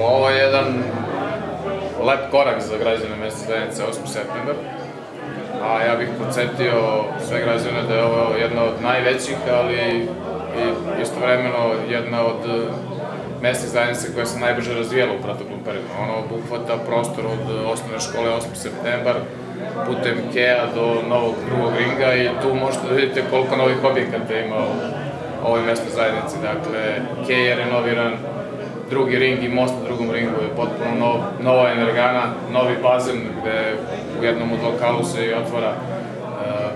Ovo je jedan lep korak za građane mesta zajednice 8. septembar, a ja bih podsjetio sve građane da je ovo jedna od najvećih, ali i istovremeno jedna od mesnih zajednice koja se najbrže razvijela u protoklom periodu. Ono obuhvata prostor od osnovne škole 8. septembar, putem Kea do novog drugog ringa i tu možete da vidite koliko novih objekata ima u ovoj mesnoj zajednici. Dakle, Kea je renoviran, drugi ring i most na drugom ringu je potpuno nov, nova energana, novi bazen gde u jednom od lokalu se i otvara e,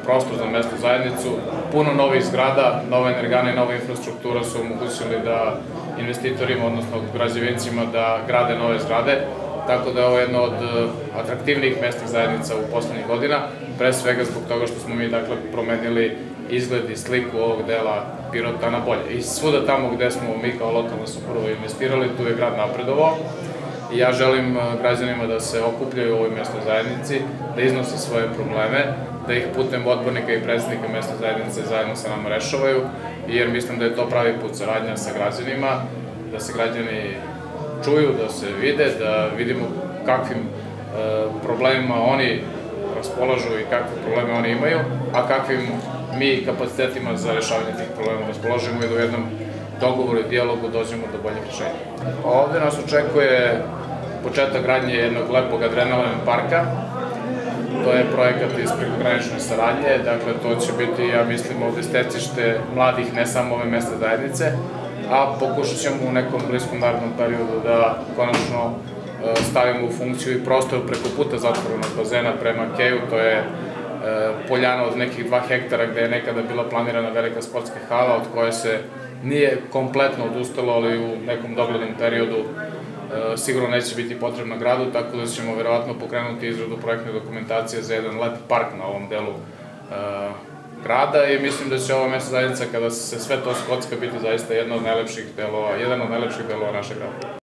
prostor za mesnu zajednicu. Puno novih zgrada, nova energana i nova infrastruktura su omogućili da investitorima, odnosno građevincima da grade nove zgrade, tako da je ovo jedna od e, atraktivnijih mesnih zajednica u poslednjih godina, pre svega zbog toga što smo mi dakle promenili izgled i sliku ovog dela Pirota na bolje. I svuda tamo gde smo mi kao lokalna suprava investirali, tu je grad napredovao i ja želim e, građanima da se okupljaju u ovoj mesnoj zajednici, da iznose svoje probleme, da ih putem odbornika i predsednika mesne zajednice zajedno sa nama rešavaju, jer mislim da je to pravi put saradnja sa građanima, da se građani čuju, da se vide, da vidimo kakvim e, problemima oni raspolažu i kakve probleme oni imaju, a kakvim mi kapacitetima za rešavanje tih problema raspolažemo i da u jednom dogovoru i dijalogu dođemo do boljih rešenja. Ovde nas očekuje početak gradnje jednog lepog adrenalina parka, To je projekat iz prekogranične saradnje, dakle to će biti, ja mislim, ovde stecište mladih, ne samo ove mesta zajednice, a pokušat ćemo u nekom bliskom narednom periodu da konačno e, stavimo u funkciju i prostor preko puta zatvorenog bazena prema Keju, to je e, poljana od nekih 2 hektara gde je nekada bila planirana velika sportska hala od koje se nije kompletno odustalo, ali u nekom doglednom periodu E, sigurno neće biti potrebna gradu, tako da ćemo verovatno pokrenuti izradu projektne dokumentacije za jedan let park na ovom delu grada i mislim da će ova mesta zajednica kada se sve to skocka biti zaista jedna od najlepših delova, jedan od najlepših delova našeg grada.